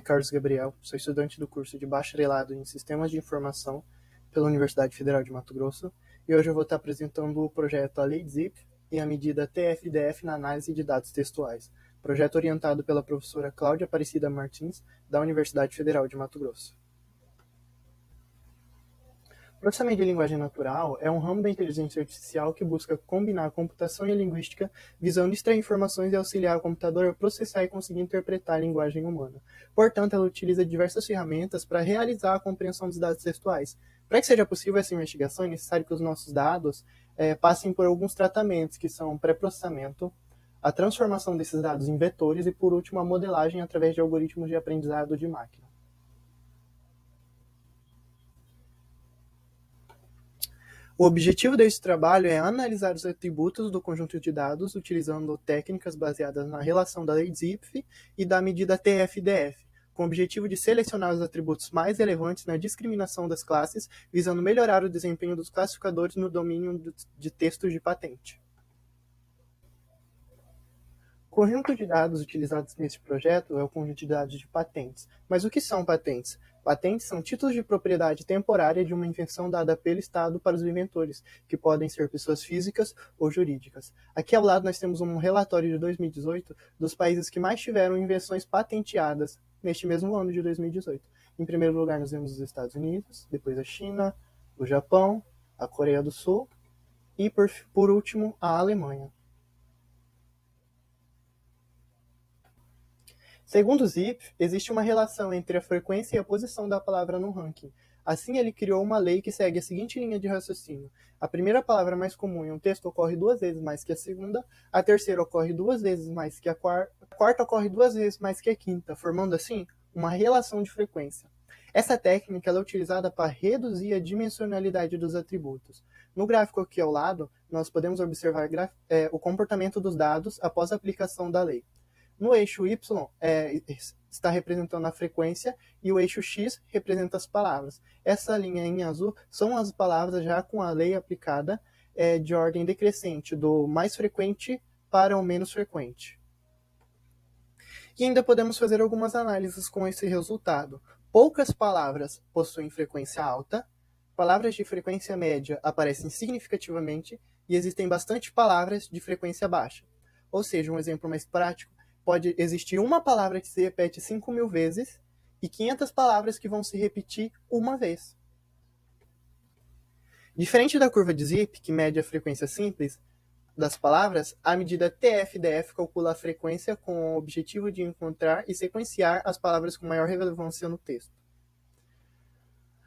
Nome é Carlos Gabriel, sou estudante do curso de Bacharelado em Sistemas de Informação pela Universidade Federal de Mato Grosso e hoje eu vou estar apresentando o projeto A Lei ZIP e a medida TFDF na análise de dados textuais, projeto orientado pela professora Cláudia Aparecida Martins, da Universidade Federal de Mato Grosso. Processamento de linguagem natural é um ramo da inteligência artificial que busca combinar a computação e a linguística, visando extrair informações e auxiliar o computador a processar e conseguir interpretar a linguagem humana. Portanto, ela utiliza diversas ferramentas para realizar a compreensão dos dados textuais. Para que seja possível essa investigação, é necessário que os nossos dados é, passem por alguns tratamentos, que são pré-processamento, a transformação desses dados em vetores e, por último, a modelagem através de algoritmos de aprendizado de máquina. O objetivo desse trabalho é analisar os atributos do conjunto de dados utilizando técnicas baseadas na relação da lei ZIPF e da medida TFDF, com o objetivo de selecionar os atributos mais relevantes na discriminação das classes, visando melhorar o desempenho dos classificadores no domínio de textos de patente. O conjunto de dados utilizados nesse projeto é o conjunto de dados de patentes. Mas o que são patentes? Patentes são títulos de propriedade temporária de uma invenção dada pelo Estado para os inventores, que podem ser pessoas físicas ou jurídicas. Aqui ao lado nós temos um relatório de 2018 dos países que mais tiveram invenções patenteadas neste mesmo ano de 2018. Em primeiro lugar nós vemos os Estados Unidos, depois a China, o Japão, a Coreia do Sul e por, por último a Alemanha. Segundo Zip, existe uma relação entre a frequência e a posição da palavra no ranking. Assim, ele criou uma lei que segue a seguinte linha de raciocínio. A primeira palavra mais comum em um texto ocorre duas vezes mais que a segunda, a terceira ocorre duas vezes mais que a quarta, a quarta ocorre duas vezes mais que a quinta, formando assim uma relação de frequência. Essa técnica é utilizada para reduzir a dimensionalidade dos atributos. No gráfico aqui ao lado, nós podemos observar é, o comportamento dos dados após a aplicação da lei. No eixo Y é, está representando a frequência e o eixo X representa as palavras. Essa linha em azul são as palavras já com a lei aplicada é, de ordem decrescente, do mais frequente para o menos frequente. E ainda podemos fazer algumas análises com esse resultado. Poucas palavras possuem frequência alta, palavras de frequência média aparecem significativamente e existem bastante palavras de frequência baixa. Ou seja, um exemplo mais prático pode existir uma palavra que se repete 5 mil vezes e 500 palavras que vão se repetir uma vez. Diferente da curva de Zip, que mede a frequência simples das palavras, a medida TF-DF calcula a frequência com o objetivo de encontrar e sequenciar as palavras com maior relevância no texto.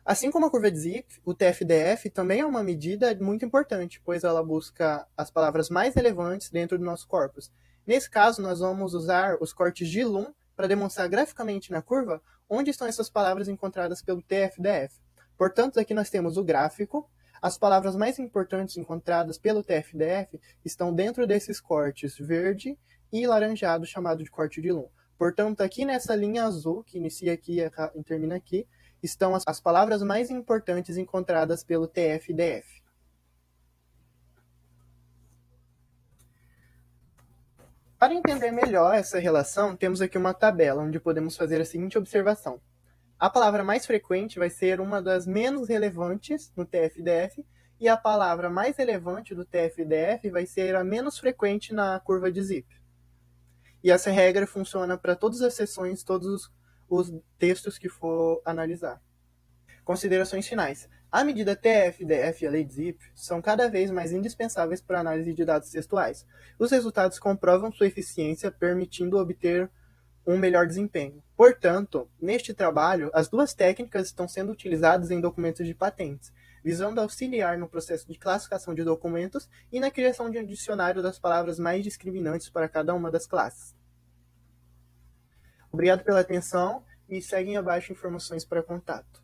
Assim como a curva de Zip, o TF-DF também é uma medida muito importante, pois ela busca as palavras mais relevantes dentro do nosso corpus, Nesse caso, nós vamos usar os cortes de Lum para demonstrar graficamente na curva onde estão essas palavras encontradas pelo TF-DF. Portanto, aqui nós temos o gráfico. As palavras mais importantes encontradas pelo TF-DF estão dentro desses cortes verde e laranjado, chamado de corte de Lum. Portanto, aqui nessa linha azul, que inicia aqui e termina aqui, estão as, as palavras mais importantes encontradas pelo TF-DF. Para entender melhor essa relação, temos aqui uma tabela onde podemos fazer a seguinte observação. A palavra mais frequente vai ser uma das menos relevantes no TFDF e a palavra mais relevante do TFDF vai ser a menos frequente na curva de zip. E essa regra funciona para todas as seções, todos os textos que for analisar. Considerações finais. A medida TF-DF e a lei de ZIP são cada vez mais indispensáveis para análise de dados textuais. Os resultados comprovam sua eficiência, permitindo obter um melhor desempenho. Portanto, neste trabalho, as duas técnicas estão sendo utilizadas em documentos de patentes, visando auxiliar no processo de classificação de documentos e na criação de um dicionário das palavras mais discriminantes para cada uma das classes. Obrigado pela atenção e seguem abaixo informações para contato.